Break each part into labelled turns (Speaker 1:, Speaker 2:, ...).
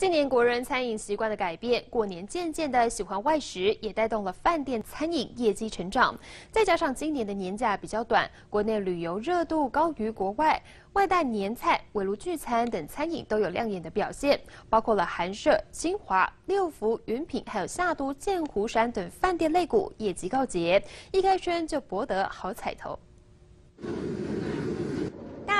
Speaker 1: 今年国人餐饮习惯的改变，过年渐渐的喜欢外食，也带动了饭店餐饮业绩成长。再加上今年的年假比较短，国内旅游热度高于国外，外带年菜、围炉聚餐等餐饮都有亮眼的表现，包括了韩舍、新华、六福、云品，还有夏都、剑湖山等饭店类股业绩告捷，一开春就博得好彩头。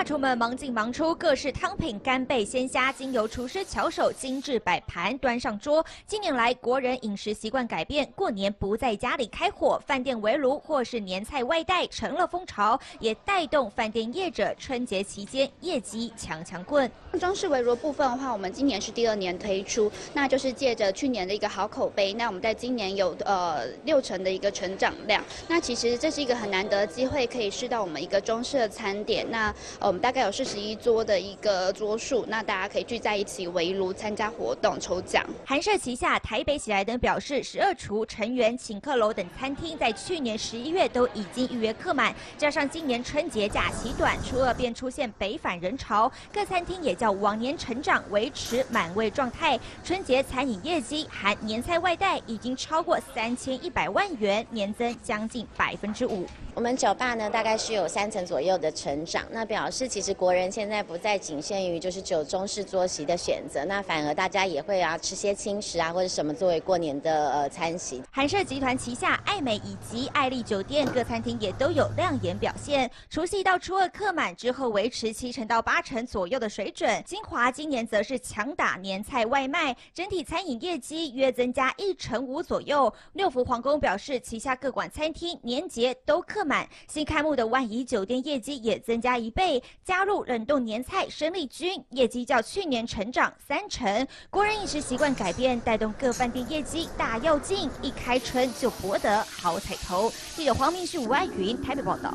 Speaker 2: 大厨们忙进忙出，各式汤品、干贝、鲜虾，经由厨师巧手精致摆盘端上桌。近年来，国人饮食习惯改变，过年不在家里开火，饭店围炉或是年菜外带成了风潮，也带动饭店业者春节期间业绩强强棍。
Speaker 3: 装饰围炉部分的话，我们今年是第二年推出，那就是借着去年的一个好口碑，那我们在今年有呃六成的一个成长量。那其实这是一个很难得的机会，可以试到我们一个中式的餐点。那呃我们大概有四十一桌的一个桌数，那大家可以聚在一起围炉参加活动抽奖。
Speaker 2: 韩舍旗下台北喜来登表示，十二厨、成员、请客楼等餐厅在去年十一月都已经预约客满，加上今年春节假期短，初二便出现北返人潮，各餐厅也较往年成长，维持满位状态。春节餐饮业绩含年菜外带已经超过三千一百万元，年增将近百分之五。
Speaker 4: 我们酒吧呢，大概是有三成左右的成长，那表示。是，其实国人现在不再仅限于就是有中式桌席的选择，那反而大家也会啊吃些轻食啊或者什么作为过年的呃餐席。
Speaker 2: 韩舍集团旗下爱美以及爱丽酒店各餐厅也都有亮眼表现。除夕到初二客满之后维持七成到八成左右的水准。金华今年则是强打年菜外卖，整体餐饮业绩约增加一成五左右。六福皇宫表示旗下各馆餐厅年节都客满，新开幕的万怡酒店业绩也增加一倍。加入冷冻年菜生力军，业绩较去年成长三成。国人饮食习惯改变，带动各饭店业绩大跃进，一开春就博得好彩头。记者黄明旭、吴爱云台北报道。